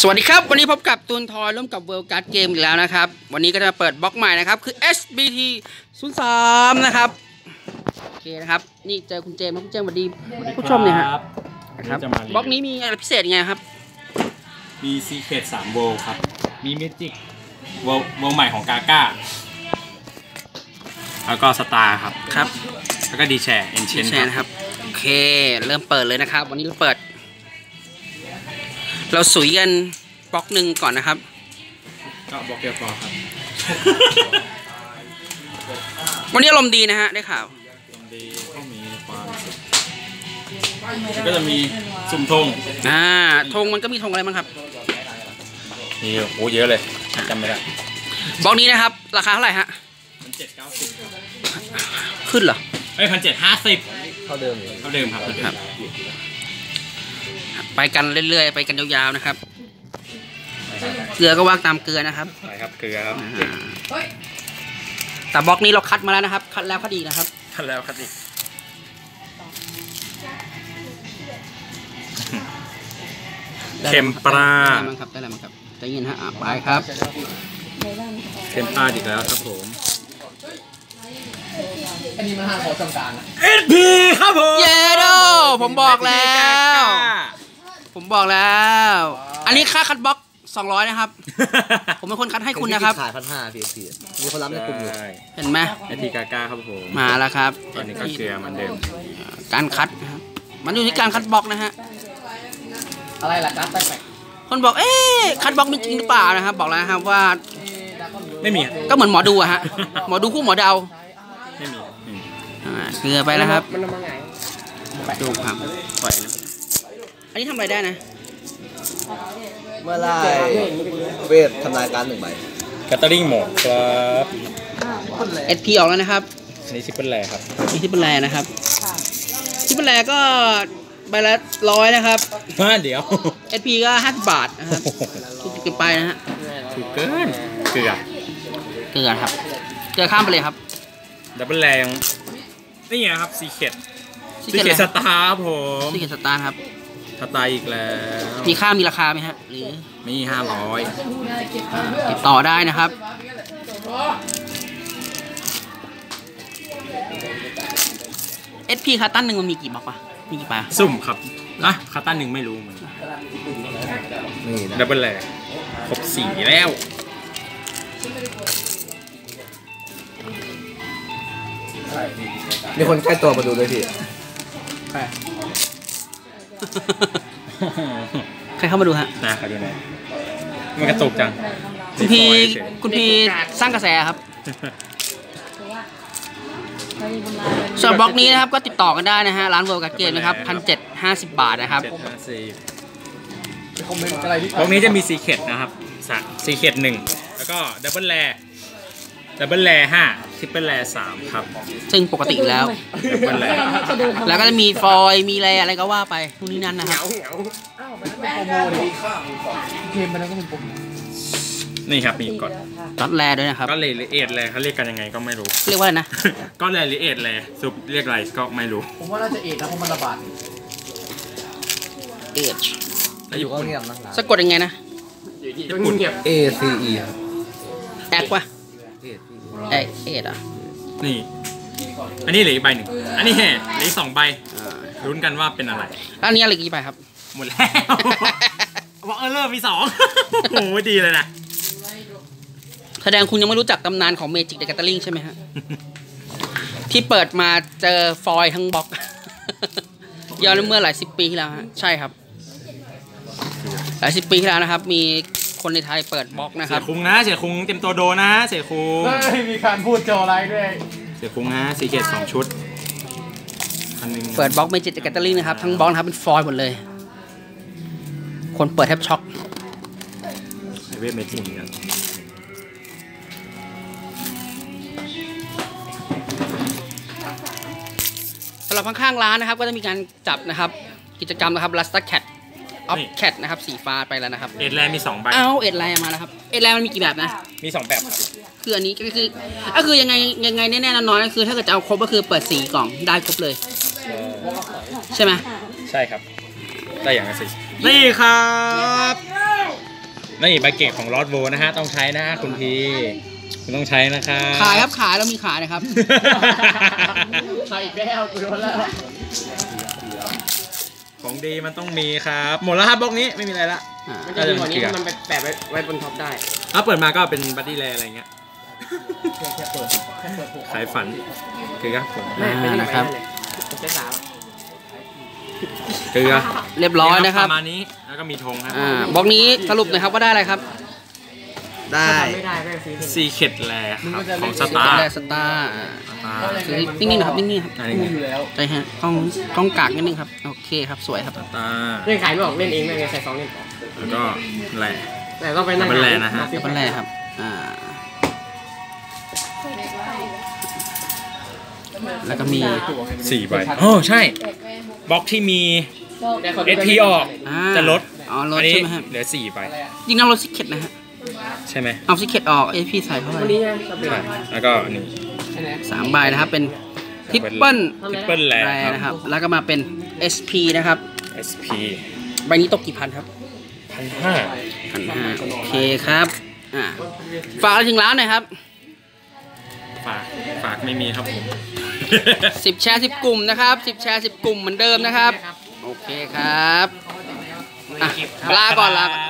สวัสดีครับ วันนี้พบกับตูนทอยร่วมกับเวิลด์การ์ดเกมอีกแล้วนะครับ วันนี้ก็จะมาเปิดบล็อกใหม่นะครับ คือ S-BT03 นะครับ โอเคนะครับ นี่เจอคุณเจมส์ครับคุณเจมส์สวัสดีผู้ชมเนี่ยฮะครับครับจะมารีวิวบล็อกนี้มีอะไรพิเศษยังไงครับ มี secret สาม World ครับ มี Magic World World ใหม่ของกาก้า แล้วก็ Star ครับ ครับ แล้วก็ Danger Ancient แชร์นะครับ โอเค เริ่มเปิดเลยนะครับ วันนี้เราเปิด เราสุยกันบล็อกหนึ่งก่อนนะครับก็บล็อกเดียวพอครับ วันนี้อารมณ์ดีนะฮะได้ข่าวดีก็มีความสุขก็จะมีสุ่มธงอ่าธงมันก็มีธงอะไรบ้างครับ มีโอ้เยอะเลยจำไม่ได้บล็อกนี้นะครับ ราคาเท่าไหร่ฮะ พันเจ็ดเก้าสิบขึ้นเหรอ เอ้ยพันเจ็ดห้าสิบเท่าเดิมเลยเท่าเดิมครับ ครับ ไปกันเรื่อยๆ ไปกันยาวๆนะครับ เกลือก็ว่างตามเกลือนะครับใช่ครับเกลือครับอ่าแต่บล็อกนี้เราคัดมาแล้วนะครับ คัดแล้วคัดอีกนะครับทันแล้วครับนี่เค็มปลาได้อะไรมั้งครับได้อะไรมั้งครับใจเย็นฮะอะไปครับ เค็มปลาอีกแล้วครับผมอันนี้มันห้าขอจำการนะเอ็ดพีครับผม เยโดผมบอกแล้ว ผมบอกแล้ว อันนี้ค่าคัดบล็อก200นะครับ ผมเป็นคนคัดให้คุณนะครับขายพันห้าพีพีมีคนรับในกลุ่มอยู่ใช่เห็นไหมเอ็ดพีกาก้าครับผม มาแล้วครับ ตอนนี้ก็เกลือเหมือนเดิม การคัดนะครับมันอยู่ที่การคัดบล็อกนะฮะ อะไรล่ะการ์ดแปลกคนบอกเอ๊ะคัดบล็อกมีจริงหรือเปล่านะครับ บอกแล้วนะครับว่า ไม่มีอะก็เหมือนหมอดูอะฮะ หมอดูคู่หมอเดา ไม่มีไม่มีอ่าเกลือไปแล้วครับ มันมาไงดูครับปล่อยนะ อันนี้ทำอะไรได้นะ เมื่อไรเวททำลายการดหนึ่งใบแคตเตอริงหมดครับ SP ออกแล้วนะครับอันนี้ซิปเปิลแลครับมีที่เป็นแรนะครับที่เป็นแรก็ใบละร้อยนะครับมาเดี๋ยว SP ก็ห้าสิบบาทนะครับทุกเก็บไปนะฮะถูกเกินเกลือเกลือครับเกลือข้ามไปเลยครับดับเบิลแลยังนี่ไงครับซีเคทซีซีเกตเคอะไรทสตาร์ครับผมซีเกตสตาร์ครับ สตาร์อีกแล้วมีค่ามีราคาไหมฮะหรือมีห้าร้อยติดต่อได้นะครับ SP คาตั้นหนึ่งมันมีกี่บล็อกวะมีกี่ปลาสุ่มครับอะคาตันหนึ่งไม่รู้เหมือนกันนี่นะดับเบิลแลครบสี่แล้ว มีคนใกล้ตัวมาดูด้วยพี่ ใครเข้ามาดูฮะนะขอดูหน่อยมันกระตุกจังคุณพีรีพอร์ตเฉยคุณพีสร้างกระแสครับส่วนบล็อกนี้นะครับก็ติดต่อกันได้นะฮะ ร้านเวิร์กเกมนะครับพันเจ็ดห้าสิบบาทนะครับเจ็ดห้าสี่คอมเมนต์อะไรที่พวกนี้จะมีซีเคทนะครับซีเคทหนึ่งแล้วก็ดับเบิลแล ดับเบิลแลห้าทริปเปิลแลสามครับซึ่งปกติอยู่แล้ว ดับเบิลแลแล้วก็จะมีฟอยล์มีอะไรอะไรก็ว่าไปนู่นนี่นั่นนะครับเกมมันก็เป็นโปรโมนี่ครับมีกดล็อตแรด้วยนะครับ ก็เลหรือเอทแลเขาเรียกกันยังไงก็ไม่รู้ เรียกว่าอะไรนะ ก็แลหรือเอทแลซุปเรียกอะไรก็ไม่รู้ผมว่าน่าจะเอ็ดนะเพราะมันระบาด เอชแล้วอญี่ยู่ก็ปุ่นเงียบนะสะกดยังไงนะ ญี่ปุ่น A C E ครับแอกวะ A C E เอยเอชอะนี่ อันนี้เหลืออีกใบหนึ่ง อันนี้แห่เหลืออีกสองใบลุ้นกันว่าเป็นอะไรแล้วอันนี้อะไรกี่ใบครับ หมดแล้วบอกเออเริ่มมีสองโอ้โหดีเลยนะ แสดงคุณยังไม่รู้จักตำนานของเมจิกเดอะแกตเตอร์ลิงใช่ไหมฮะ ที่เปิดมาเจอฟอยล์ทั้งบล็อกย้อนเมื่อหลายสิบปีที่แล้วฮะ ใช่ครับ หลายสิบปีที่แล้วนะครับ มี คนในไทยเปิดบล็อกนะคเสีรัยบคุงนะเสียคุงเต็มตัวโดนะ เสียคุง มีการพูดโจอะไรด้วย เสียคุงนะสีเกตสองชุดอันหนึงเปิดบล็อกเมจิกเดอะแกตเตอร์ลิงนะครับ ทั้งบล็อกนะครับเป็นฟอยล์หมดเลย คนเปิดแทบช็อก ไอเวทเมจิกเนี่ยสำหรับข้างๆร้านนะครับก็จะมีการจับนะครับ กิจกรรมนะครับ Rasta Cat of Cat นะครับสีฟ้าไปแล้วนะครับ เอ็ดแลนด์มีสองใบ เอาเอ็ดไลน์มาแล้วครับ เอ็ดไลน์มันมีกี่แบบนะ มีสองแบบครับคืออันนี้ก็คือก็คือยังไงยังไงแน่ๆนอนๆก็คือ ถ้าเกิดจะเอาครบก็คือเปิดสีกล่องได้ครบเลย ใช่ไหมใช่ครับ ได้อย่างละสินี่ครับนี่ใบเกตของลอดโวนะฮะต้องใช้นะฮะคุณพีคุณต้องใช้นะครับ ขายครับขายแล้วมีขายนะครับใส่อีกแล้วกูโดนแล้ว ของดีมันต้องมีครับ หมดแล้วครับบล็อกนี้ไม่มีอะไรละอ่ามันจะดีกว่านี้ถ้ามันไปแปะไว้ไว้บนท็อปได้ ถ้าเปิดมาก็เป็นบัดดี้แลอะไรเงี้ยสายฝันคือครับผมแม่ไม่ได้นะครับใช้สาวคือเรียบร้อยนะครับประมาณนี้แล้วก็มีธงครับอ่าบล็อกนี้สรุปหน่อยครับว่าได้อะไรครับ ได้ไม่ได้แม่ซื้อซีเคดแลครับของสตาแรร์สตาร์คือนิ่งๆนะครับนิ่งๆครับอันนี้ไงใช่ฮะกล้องกล้องกากนิดนึงครับ โอเคครับสวยครับ สตาร์เล่นขายไม่ออกเล่นเองแม่งใส่ซองเล่นแล้วก็แลแต่ต้องไปนั่งมันแลนะฮะ เป็นแรกครับ อ่า แล้วก็มี สี่ใบโอ้ใช่บล็อกที่มี SP ออกอ่าจะลด อ๋อลดอันนี้ใช่ไหมครับเหลือสี่ใบจริงๆเราลดซิกเก็ตนะฮะ ใช่ไหมเอาซิกเก็ตออกเอยพี่ใส่เข้าไปวันนี้ไงชอบเล่นใช่แล้วก็นี่สามใบนะครับ เป็นทริปเปิลทริปเปิลแลแรครับนะครับ แล้วก็มาเป็น SP นะครับ SP ใบนี้ตกกี่พันครับพันห้าพันห้าโอเคครับอ่าฝากอะไรถึงร้านหน่อยครับ ฝากฝากไม่มีครับผมสิบแชร์สิบกลุ่มนะครับสิบแชร์สิบกลุ่มเหมือนเดิมนะครับ โอเคครับอะลาก่อนลาก่อน